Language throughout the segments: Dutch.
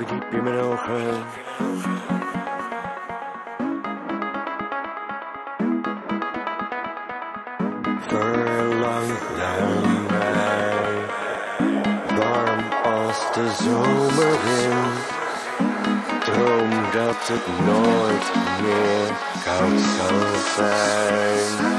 in mijn ogen. Verlang naar mij, warm als de zomerwind. Droom dat het nooit meer koud zal zijn.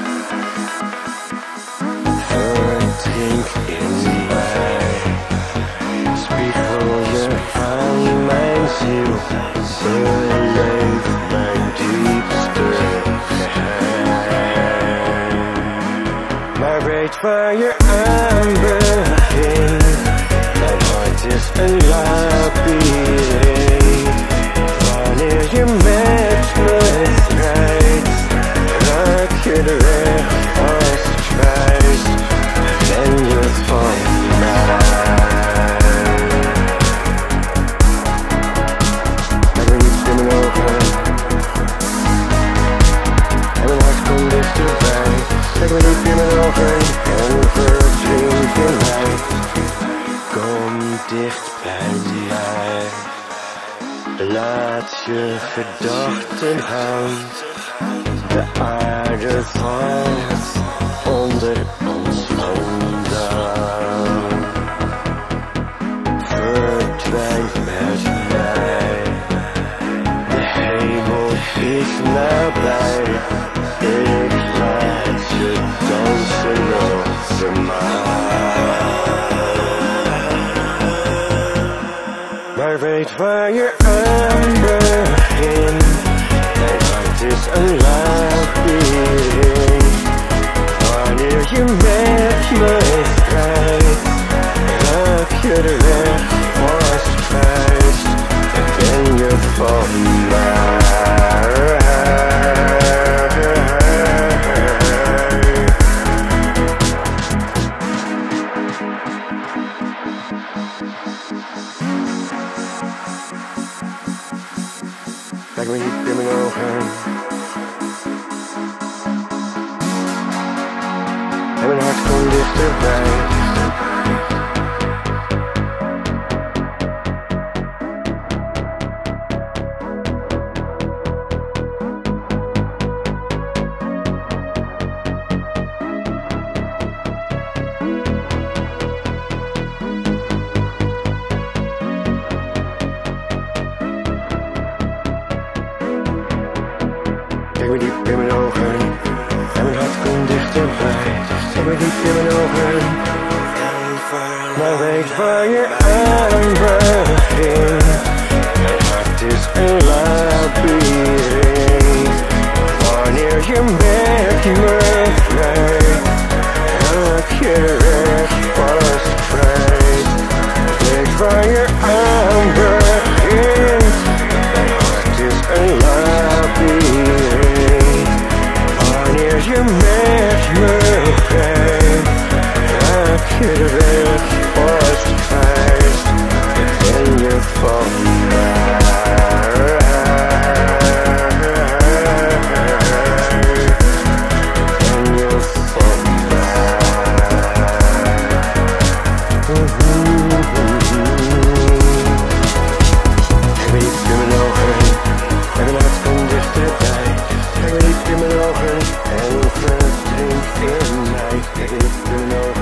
fire ember Kijk me diep in mijn ogen en verdrink in mij. Kom dicht bij mij. Laat je gedachten gaan. De aarde valt onder ons vandaan. Verdwijn met mij. De hemel is nabij. perfect for your underhand And like this unloving Wonder you met my cries Look at that Like when you're feeling all hurt. Having a hard to survive. In mijn ogen en mijn hart komt dichterbij. Kijk me diep in mijn ogen. Maar weet waar je aan begint. Mijn hart is een labyrinth. Wanneer je you make me feel. You know